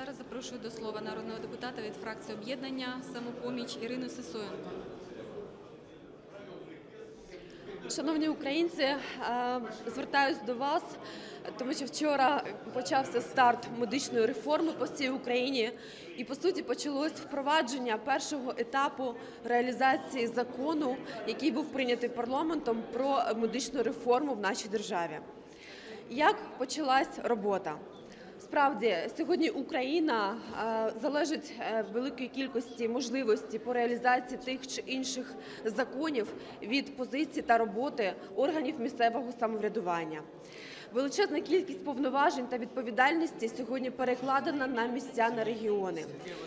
зараз запрошую до слова народного депутата від фракції об'єднання самопоміч Ірину Сисоєнко. Шановні українці, е, звертаюсь до вас, тому що вчора почався старт медичної реформи по всій Україні, і по суті почалось впровадження першого етапу реалізації закону, який був прийнятий парламентом про медичну реформу в нашій державі. Як почалась робота? Справді сьогодні Україна е, залежить е, великої кількості можливості по реалізації тих чи інших законів від позиції та роботи органів місцевого самоврядування. Величезна кількість повноважень та відповідальності сьогодні перекладена на місця на регіони.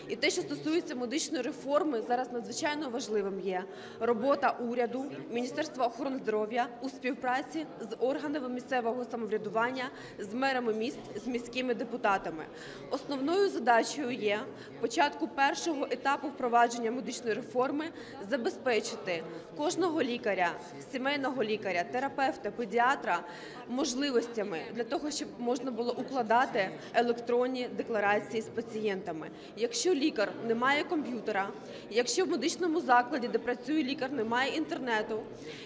І те, що стосується медичної реформи, зараз надзвичайно важливим є робота уряду, Міністерства охорони здоров'я у співпраці з органами місцевого самоврядування, з мерами міст, з міськими депутатами. Основною задачею є початку першого етапу впровадження медичної реформи забезпечити кожного лікаря, сімейного лікаря, терапевта, педіатра можливостями для того, щоб можна було укладати електронні декларації з пацієнтами. Якщо лікар не має комп'ютера, якщо в медичному закладі, де працює лікар, немає інтернету,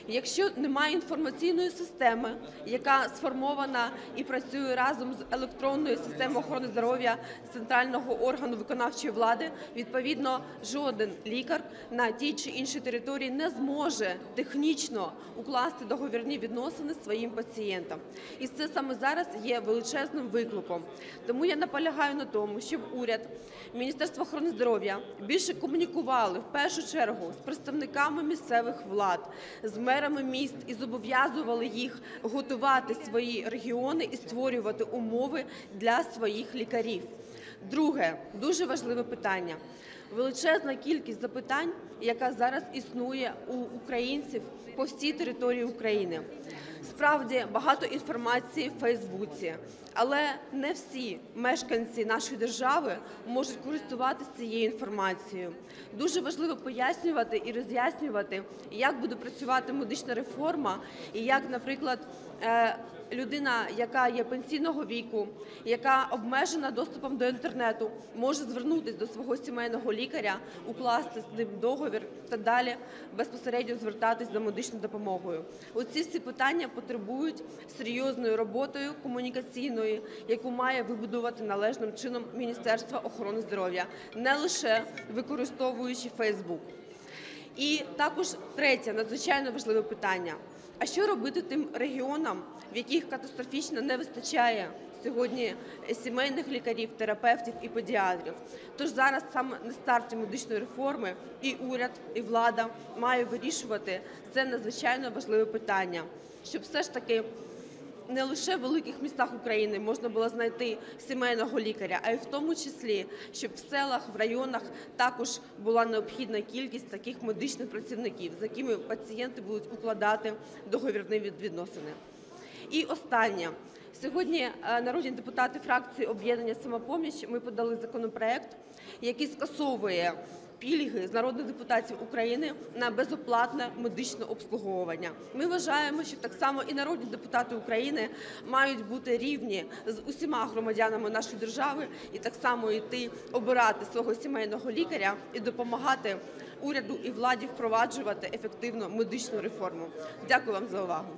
якщо немає інформаційної системи, яка сформована і працює разом з електронною системою охорони здоров'я центрального органу виконавчої влади, відповідно, жоден лікар на тій чи іншій території не зможе технічно укласти договірні відносини з своїм пацієнтом. І це саме зараз є величезним викликом. Тому я наполягаю на тому, щоб уряд, Міністерство охорони здоров'я більше комунікували в першу чергу з представниками місцевих влад, з мерами міст і зобов'язували їх готувати свої регіони і створювати умови для своїх лікарів. Друге, дуже важливе питання. Величезна кількість запитань, яка зараз існує у українців по всій території України. Справді багато інформації в Фейсбуці, але не всі мешканці нашої держави можуть користуватися цією інформацією. Дуже важливо пояснювати і роз'яснювати, як буде працювати медична реформа, і як, наприклад, е, людина, яка є пенсійного віку, яка обмежена доступом до інтернету, може звернутися до свого сімейного лікаря, укласти з ним договір та далі безпосередньо звертатись за медичною допомогою. Оці всі питання потребують серйозною роботою комунікаційної, яку має вибудувати належним чином Міністерство охорони здоров'я, не лише використовуючи Фейсбук. І також третє надзвичайно важливе питання. А що робити тим регіонам, в яких катастрофічно не вистачає сьогодні сімейних лікарів, терапевтів і педіатрів? Тож зараз саме на старті медичної реформи і уряд, і влада має вирішувати це надзвичайно важливе питання, щоб все ж таки не лише в великих містах України можна було знайти сімейного лікаря, а й в тому числі, щоб в селах, в районах також була необхідна кількість таких медичних працівників, з якими пацієнти будуть укладати договірні відносини. І останнє. Сьогодні е, народні депутати фракції об'єднання самопоміч ми подали законопроект, який скасовує пільги з народних депутатів України на безоплатне медичне обслуговування. Ми вважаємо, що так само і народні депутати України мають бути рівні з усіма громадянами нашої держави, і так само йти обирати свого сімейного лікаря і допомагати уряду і владі впроваджувати ефективно медичну реформу. Дякую вам за увагу.